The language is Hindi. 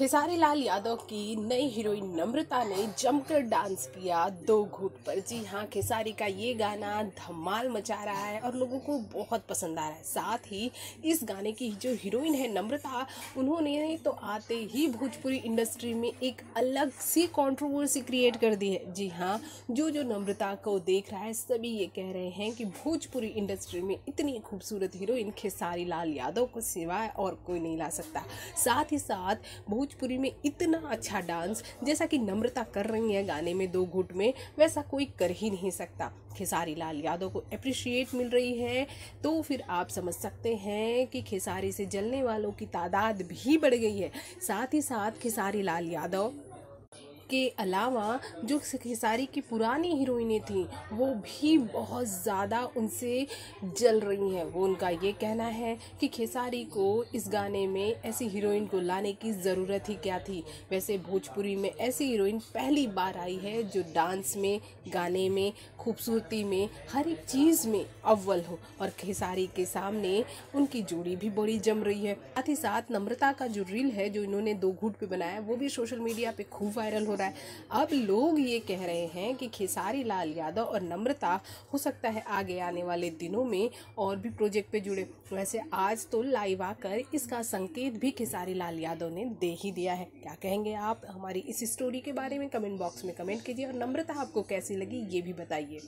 खेसारी लाल यादव की नई हीरोइन नम्रता ने जमकर डांस किया दो घूट पर। जी हाँ खेसारी का ये गाना धमाल मचा रहा है और लोगों को बहुत पसंद आ रहा है। साथ ही इस गाने की जो हीरोइन है नम्रता, उन्होंने तो आते ही भोजपुरी इंडस्ट्री में एक अलग सी कंट्रोवर्सी क्रिएट कर दी है। जी हाँ जो जो नम्रता को देख रहा है, सभी ये कह रहे हैं कि भोजपुरी इंडस्ट्री में इतनी खूबसूरत हीरोइन खेसारी लाल यादव को सिवाय और कोई नहीं ला सकता। साथ ही साथ भोज भोजपुरी में इतना अच्छा डांस, जैसा कि नम्रता कर रही है गाने में दो घुट में, वैसा कोई कर ही नहीं सकता। खेसारी लाल यादव को अप्रिशिएट मिल रही है तो फिर आप समझ सकते हैं कि खेसारी से जलने वालों की तादाद भी बढ़ गई है। साथ ही साथ खेसारी लाल यादव के अलावा जो खेसारी की पुरानी हीरोइनें थी, वो भी बहुत ज़्यादा उनसे जल रही हैं। वो उनका ये कहना है कि खेसारी को इस गाने में ऐसी हीरोइन को लाने की ज़रूरत ही क्या थी। वैसे भोजपुरी में ऐसी हीरोइन पहली बार आई है जो डांस में, गाने में, खूबसूरती में, हर एक चीज़ में अव्वल हो और खेसारी के सामने उनकी जोड़ी भी बड़ी जम रही है। साथ ही साथ नम्रता का जो रील है जो इन्होंने दो घूट पे बनाया, वो भी सोशल मीडिया पे खूब वायरल हो रहा है। अब लोग ये कह रहे हैं कि खेसारी लाल यादव और नम्रता हो सकता है आगे आने वाले दिनों में और भी प्रोजेक्ट पे जुड़े। वैसे आज तो लाइव आकर इसका संकेत भी खेसारी लाल यादव ने दे ही दिया है। क्या कहेंगे आप हमारी इस स्टोरी के बारे में? कमेंट बॉक्स में कमेंट कीजिए और नम्रता आपको कैसी लगी ये भी बताइए।